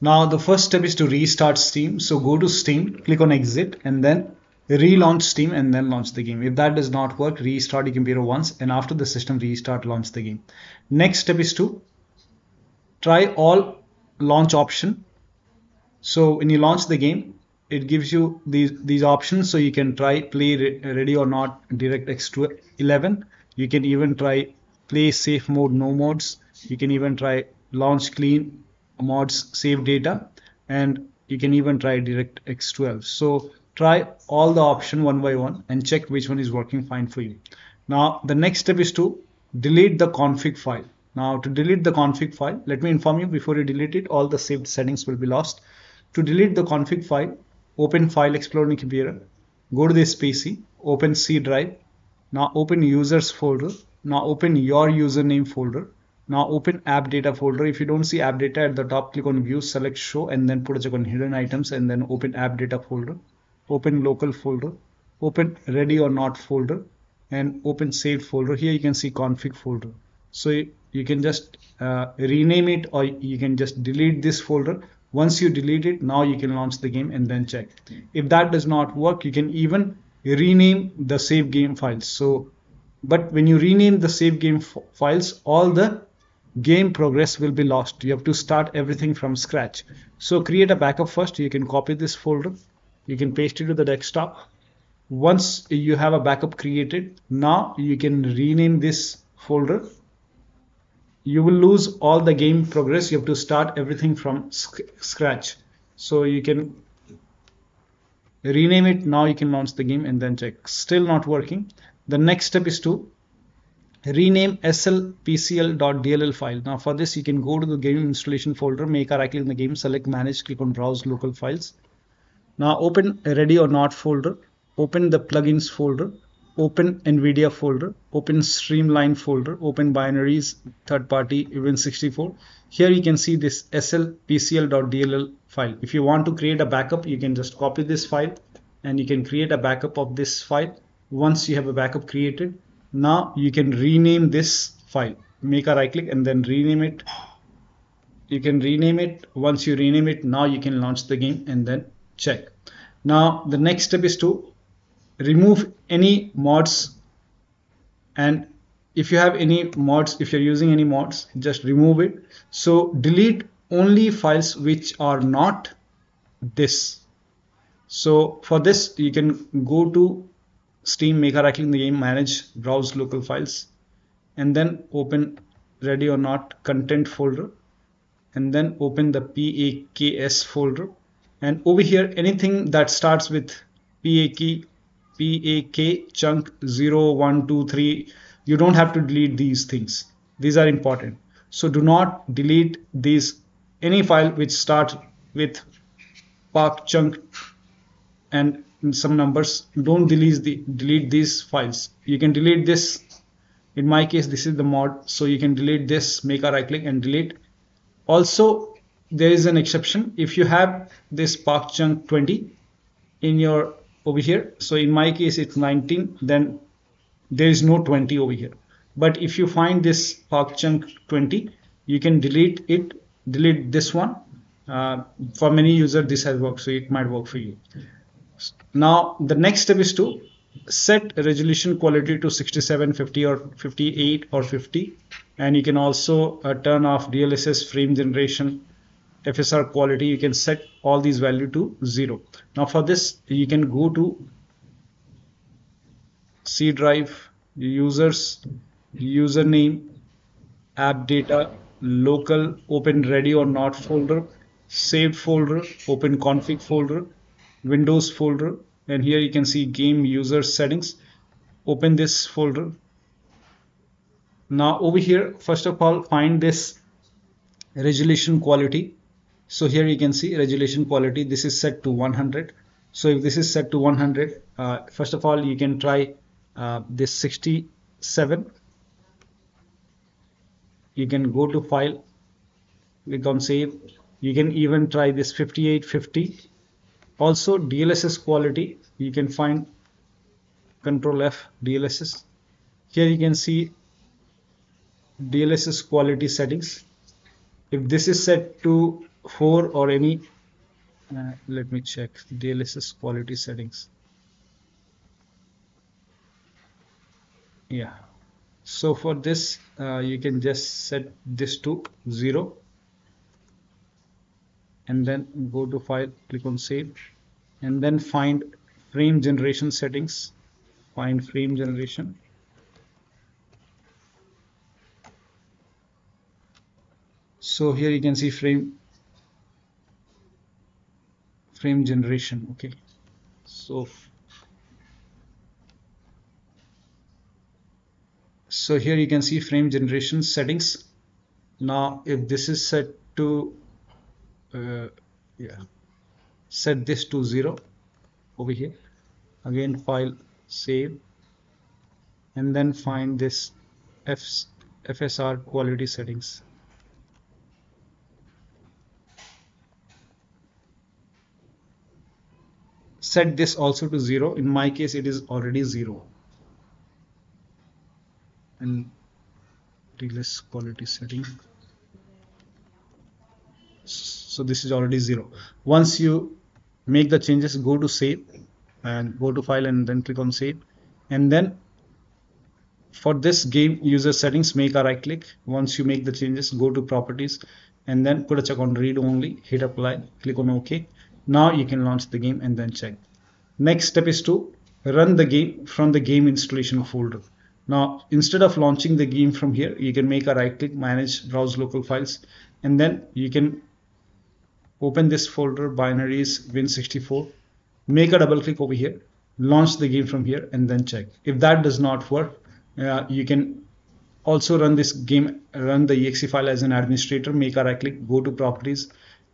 Now the first step is to restart Steam. So go to Steam, click on exit and then relaunch Steam and then launch the game. If that does not work, restart your computer once and after the system restart, launch the game. Next step is to try all launch option. So when you launch the game, it gives you these these options so you can try play ready or not DirectX 11 you can even try play safe mode no mods you can even try launch clean mods save data and you can even try DirectX 12 so try all the option one by one and check which one is working fine for you. Now the next step is to delete the config file. Now to delete the config file let me inform you before you delete it all the saved settings will be lost. To delete the config file open file explorer in computer go to this PC open C drive now open users folder now open your username folder now open app data folder. If you don't see app data at the top, click on view, select show and then put a check on hidden items and then open app data folder. Open local folder, open ready or not folder and open saved folder. Here you can see config folder. So you can just uh, rename it or you can just delete this folder. Once you delete it, now you can launch the game and then check. If that does not work, you can even rename the save game files. So, but when you rename the save game files, all the game progress will be lost. You have to start everything from scratch. So create a backup first. You can copy this folder. You can paste it to the desktop. Once you have a backup created, now you can rename this folder. You will lose all the game progress. You have to start everything from scratch. So you can rename it. Now you can launch the game and then check. Still not working. The next step is to rename slpcl.dll file. Now for this you can go to the game installation folder, make a right click in the game, select manage, click on browse local files. Now open ready or not folder, open the plugins folder, open NVIDIA folder, open Streamline folder, open binaries, third party, Win64. Here you can see this slpcl.dll file. If you want to create a backup, you can just copy this file and you can create a backup of this file. Once you have a backup created, now you can rename this file. Make a right click and then rename it. You can rename it. Once you rename it now you can launch the game and then check. Now the next step is to remove any mods. And if you have any mods if you're using any mods just remove it. So delete only files which are not this. So for this you can go to Steam, make a right click in the game, manage, browse local files, and then open ready or not content folder, and then open the PAKS folder. And over here, anything that starts with PAK, PAK chunk 0, 1, 2, 3, you don't have to delete these things. These are important. So do not delete these any file which starts with PAK chunk and some numbers. Don't delete the delete these files. You can delete this. In my case this is the mod. So you can delete this make a right click and delete. Also there is an exception. If you have this PAK chunk 20 in your over here so in my case it's 19 then there is no 20 over here. But if you find this PAK chunk 20 you can delete it delete this one. Uh, for many users this has worked so it might work for you now the next step is to set resolution quality to 67, 50 or 58 or 50 and you can also uh, turn off DLSS frame generation FSR quality. You can set all these value to 0 now for this you can go to C drive users username app data local open ready or not folder saved folder open config folder Windows folder. And here you can see game user settings. Open this folder. Now over here first of all find this resolution quality. So here you can see resolution quality. This is set to 100 so if this is set to 100 uh, first of all you can try uh, this 67 you can go to file. Click on save. You can even try this 5850 also DLSS quality you can find control F DLSS here you can see DLSS quality settings. If this is set to 4 or any uh, let me check DLSS quality settings. Yeah. So for this uh, you can just set this to 0 and then go to file click on save and then find frame generation settings. Find frame generation. So here you can see frame frame generation. Okay. So so here you can see frame generation settings. Now if this is set to uh, yeah. Set this to 0 over here. Again file save. And then find this F FSR quality settings. Set this also to 0 in my case it is already 0 and less quality setting so this is already 0 once you make the changes go to save and go to file and then click on save. And then for this game user settings make a right click once you make the changes go to properties and then put a check on read only hit apply click on ok. Now you can launch the game and then check. Next step is to run the game from the game installation folder. Now instead of launching the game from here you can make a right click manage browse local files and then you can open this folder binaries win64 make a double click over here. Launch the game from here and then check. If that does not work uh, you can also run this game run the exe file as an administrator. Make a right click go to properties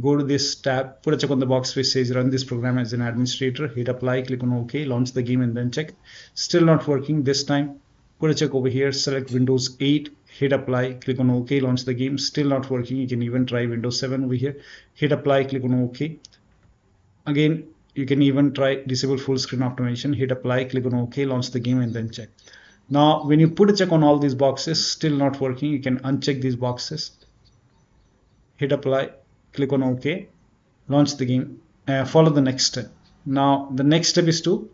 go to this tab put a check on the box which says run this program as an administrator. Hit apply click on ok launch the game and then check. Still not working this time. Put a check over here select windows 8 hit apply click on ok launch the game. Still not working. You can even try windows 7 over here. Hit apply click on ok. Again you can even try disable full screen optimization. Hit apply click on ok launch the game and then check. Now when you put a check on all these boxes still not working you can uncheck these boxes. Hit apply click on ok launch the game uh, follow the next step. Now the next step is to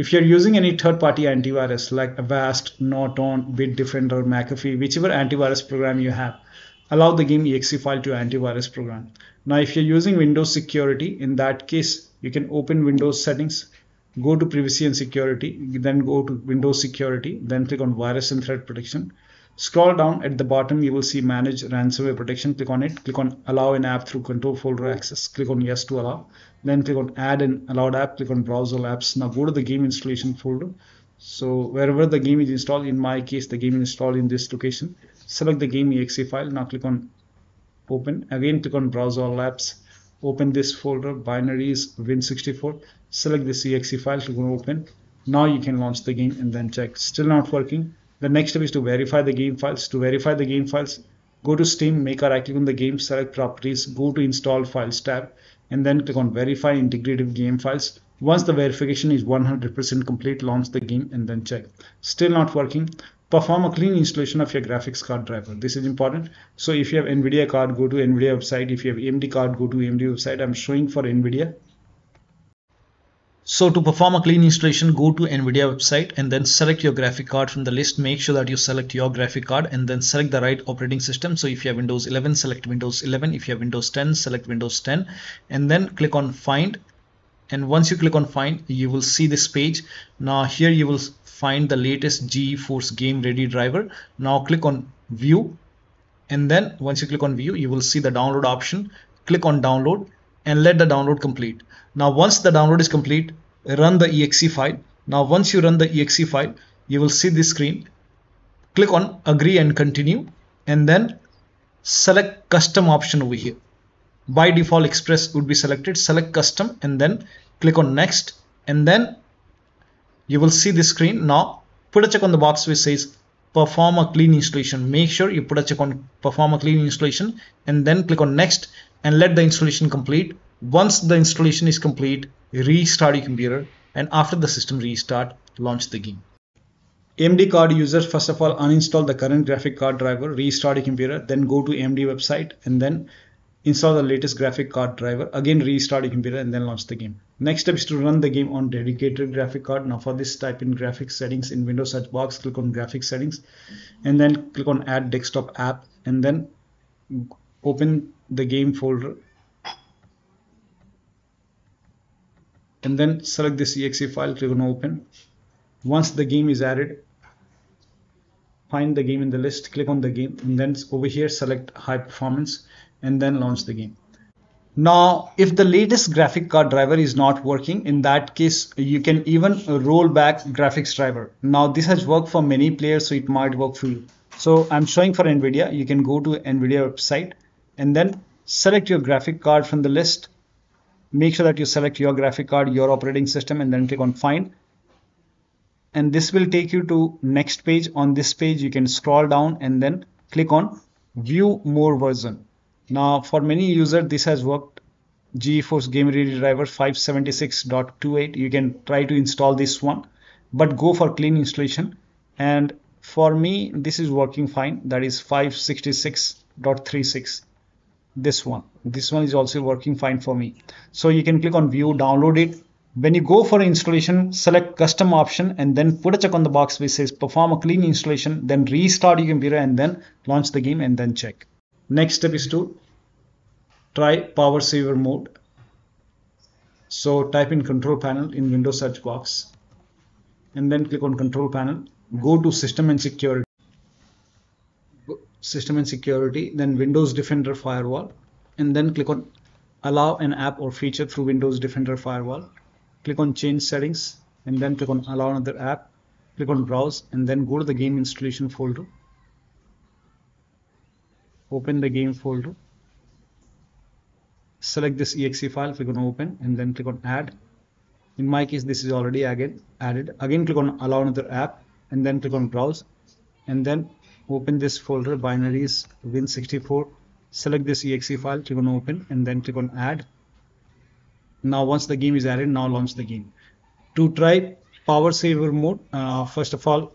if you're using any third-party antivirus like Avast, Norton, Bitdefender, McAfee, whichever antivirus program you have, allow the game exe file to antivirus program. Now, if you're using Windows security, in that case, you can open Windows settings, go to privacy and security, then go to Windows security, then click on virus and threat protection. Scroll down at the bottom, you will see manage ransomware protection. Click on it. Click on allow an app through control folder access. Click on yes to allow. Then click on add an allowed app. Click on browse all apps. Now go to the game installation folder. So wherever the game is installed, in my case, the game is installed in this location. Select the game exe file. Now click on open. Again, click on browse all apps. Open this folder, binaries, Win64. Select this exe file. Click on open. Now you can launch the game and then check. Still not working the next step is to verify the game files. To verify the game files, go to Steam, make a right click on the game, select properties, go to install files tab, and then click on verify integrity of game files. Once the verification is 100% complete, launch the game and then check. Still not working. Perform a clean installation of your graphics card driver. This is important. So if you have NVIDIA card, go to NVIDIA website. If you have AMD card, go to AMD website. I'm showing for NVIDIA. So to perform a clean installation, go to NVIDIA website and then select your graphic card from the list. Make sure that you select your graphic card and then select the right operating system. So if you have Windows 11, select Windows 11. If you have Windows 10, select Windows 10 and then click on find. And once you click on find, you will see this page. Now here you will find the latest GeForce Game Ready driver. Now click on view and then once you click on view, you will see the download option. Click on download and let the download complete. Now once the download is complete, run the exe file. Now once you run the exe file, you will see this screen. Click on agree and continue and then select custom option over here. By default express would be selected. Select custom and then click on next and then you will see this screen. Now put a check on the box which says perform a clean installation. Make sure you put a check on perform a clean installation and then click on next and let the installation complete. Once the installation is complete, restart your computer and after the system restart, launch the game. AMD card users first of all uninstall the current graphic card driver, restart your computer, then go to AMD website and then install the latest graphic card driver again restart your computer and then launch the game next step is to run the game on dedicated graphic card now for this type in graphics settings in windows search box click on graphics settings and then click on add desktop app and then open the game folder and then select this exe file click on open once the game is added find the game in the list click on the game and then over here select high performance and then launch the game. Now, if the latest graphic card driver is not working, in that case, you can even roll back graphics driver. Now, this has worked for many players, so it might work for you. So I'm showing for NVIDIA. You can go to NVIDIA website and then select your graphic card from the list. Make sure that you select your graphic card, your operating system, and then click on find. And this will take you to next page. On this page, you can scroll down and then click on view more version. Now for many users this has worked. GeForce Game Ready driver 576.28 you can try to install this one but go for clean installation. And for me this is working fine. That is 566.36 this one. This one is also working fine for me. So you can click on view download it. When you go for installation select custom option and then put a check on the box which says perform a clean installation then restart your computer and then launch the game and then check. Next step is to try power saver mode. So type in control panel in windows search box and then click on control panel. Go to system and security system and security then windows defender firewall and then click on allow an app or feature through windows defender firewall. Click on change settings and then click on allow another app. Click on browse and then go to the game installation folder. Open the game folder. Select this exe file click on open and then click on add. In my case this is already again added. Again click on allow another app and then click on browse and then open this folder binaries win64 select this exe file click on open and then click on add. Now once the game is added now launch the game. To try power saver mode uh, first of all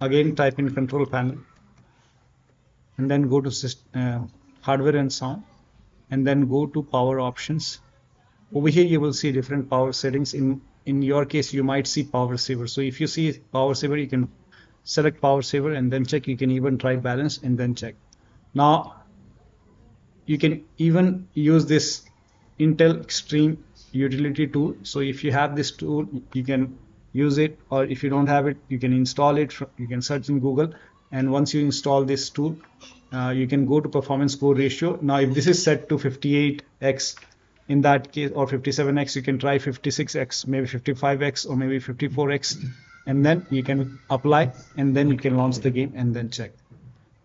again type in control panel and then go to uh, hardware and sound and then go to power options. Over here you will see different power settings. In in your case you might see power saver. So if you see power saver you can select power saver and then check. You can even try balance and then check. Now you can even use this intel extreme utility tool. So if you have this tool you can use it or if you don't have it you can install it you can search in google. And once you install this tool uh, you can go to performance core ratio. Now if this is set to 58x in that case or 57x you can try 56x maybe 55x or maybe 54x and then you can apply and then you can launch the game and then check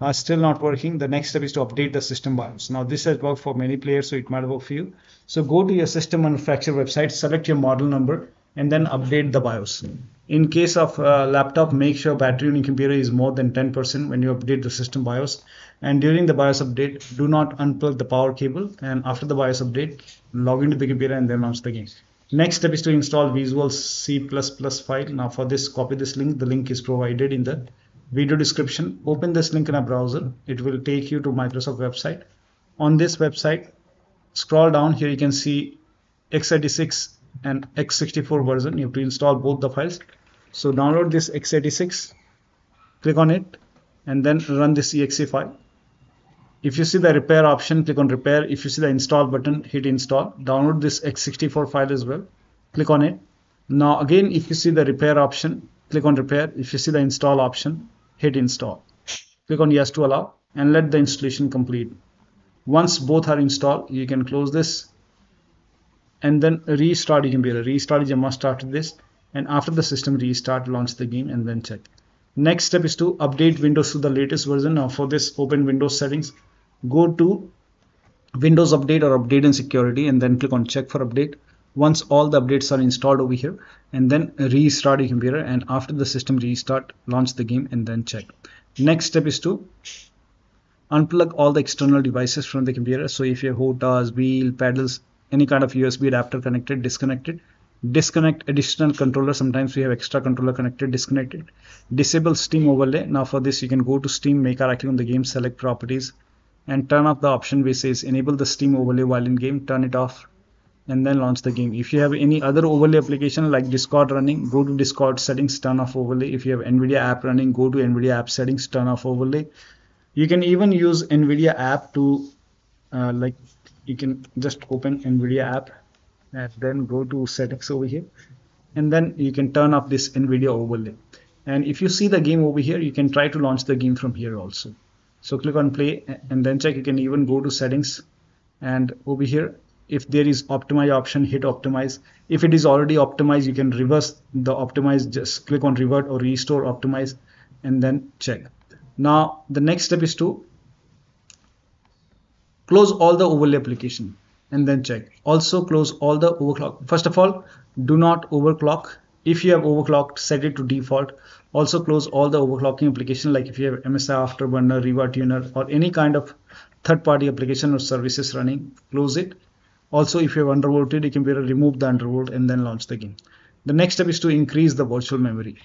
uh, still not working the next step is to update the system BIOS now this has worked for many players so it might work for you so go to your system manufacturer website select your model number and then update the BIOS in case of uh, laptop, make sure battery on your computer is more than 10% when you update the system BIOS. And during the BIOS update, do not unplug the power cable. And after the BIOS update, log into the computer and then launch the game. Next step is to install Visual C++ file. Now for this, copy this link. The link is provided in the video description. Open this link in a browser. It will take you to Microsoft website. On this website, scroll down here. You can see x86 and x64 version. You have to install both the files so download this x86 click on it and then run this exe file if you see the repair option click on repair. If you see the install button hit install. Download this x64 file as well. Click on it. Now again if you see the repair option click on repair. If you see the install option hit install. Click on yes to allow and let the installation complete. Once both are installed you can close this and then restart. Your computer restart a must after this. And after the system restart launch the game and then check. Next step is to update windows to the latest version. Now for this open windows settings go to windows update or update and security and then click on check for update. Once all the updates are installed over here and then restart your computer and after the system restart launch the game and then check. Next step is to unplug all the external devices from the computer. So if your HOTAS, wheel, pedals, any kind of USB adapter connected, disconnected disconnect additional controller. Sometimes we have extra controller connected disconnected. Disable steam overlay. Now for this you can go to steam make a right click on the game select properties and turn off the option which says enable the steam overlay while in game turn it off and then launch the game. If you have any other overlay application like discord running go to discord settings turn off overlay. If you have nvidia app running go to nvidia app settings turn off overlay. You can even use nvidia app to uh, like you can just open nvidia app and then go to settings over here. And then you can turn off this nvidia overlay. And if you see the game over here you can try to launch the game from here also so click on play and then check. You can even go to settings and over here if there is optimize option hit optimize. If it is already optimized you can reverse the optimize. Just click on revert or restore optimize and then check. Now the next step is to close all the overlay application and then check. Also close all the overclock. First of all do not overclock if you have overclocked set it to default also close all the overclocking application like if you have msi afterburner riva tuner or any kind of third-party application or services running close it also, if you have undervolted, you can be remove the undervolt and then launch the game. The next step is to increase the virtual memory.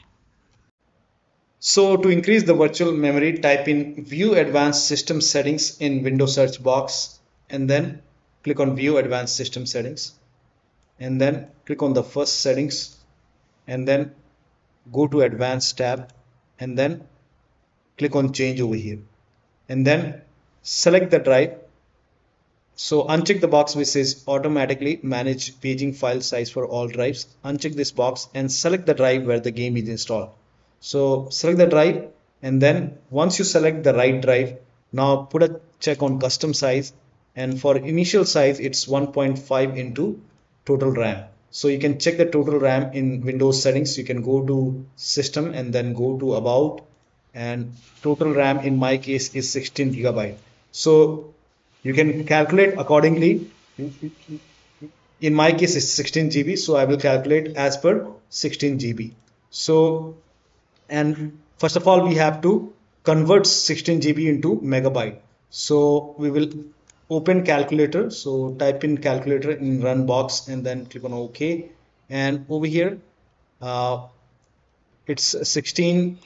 So to increase the virtual memory, type in View Advanced System Settings in Windows search box and then click on View Advanced System Settings and then click on the first settings and then go to Advanced tab and then click on Change over here and then select the drive so uncheck the box which says automatically manage paging file size for all drives. Uncheck this box and select the drive where the game is installed. So select the drive and then once you select the right drive, now put a check on custom size and for initial size it's 1.5 into total RAM. So you can check the total RAM in Windows settings. You can go to system and then go to about and total RAM in my case is 16 gigabyte. So you can calculate accordingly in my case it's 16 GB so I will calculate as per 16 GB so and first of all we have to convert 16 GB into megabyte so we will open calculator so type in calculator in run box and then click on OK and over here uh, it's 16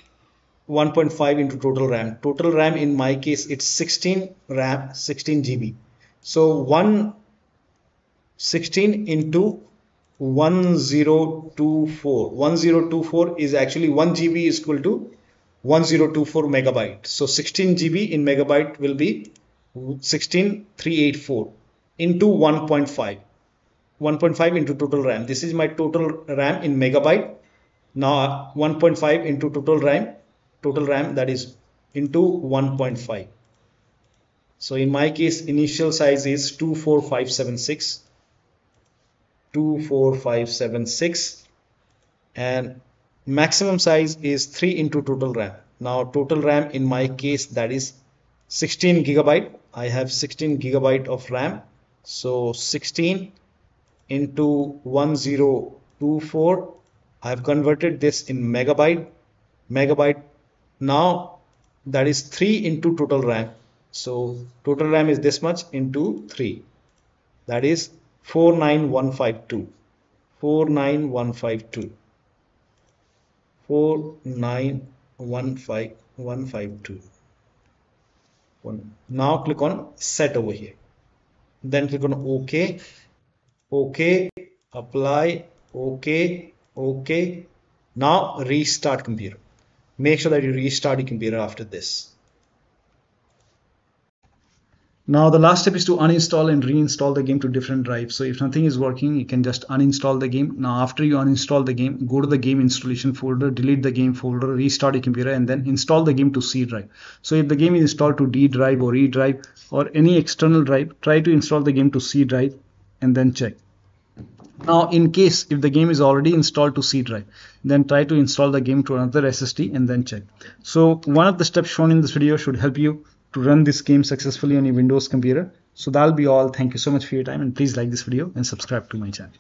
1.5 into total RAM. Total RAM in my case it's 16 RAM 16 GB. So 1 16 into 1024 1024 is actually 1 GB is equal to 1024 megabyte. So 16 GB in megabyte will be 16384 into 1.5 1.5 into total RAM. This is my total RAM in megabyte. Now 1.5 into total RAM total RAM that is into 1.5 so in my case initial size is 24576 24576 and maximum size is 3 into total RAM. Now total RAM in my case that is 16 gigabyte. I have 16 gigabyte of RAM. So 16 into 1024 I have converted this in megabyte. Megabyte now that is 3 into total RAM. So total RAM is this much into 3 that is 49152 49152 4915 now click on set over here. Then click on ok. Ok apply. Ok ok. Now restart computer. Make sure that you restart your computer after this. Now the last step is to uninstall and reinstall the game to different drives. So if nothing is working, you can just uninstall the game. Now after you uninstall the game, go to the game installation folder, delete the game folder, restart your computer and then install the game to C drive. So if the game is installed to D drive or E drive or any external drive, try to install the game to C drive and then check. Now, in case if the game is already installed to C drive, then try to install the game to another SSD and then check. So one of the steps shown in this video should help you to run this game successfully on your Windows computer. So that'll be all. Thank you so much for your time and please like this video and subscribe to my channel.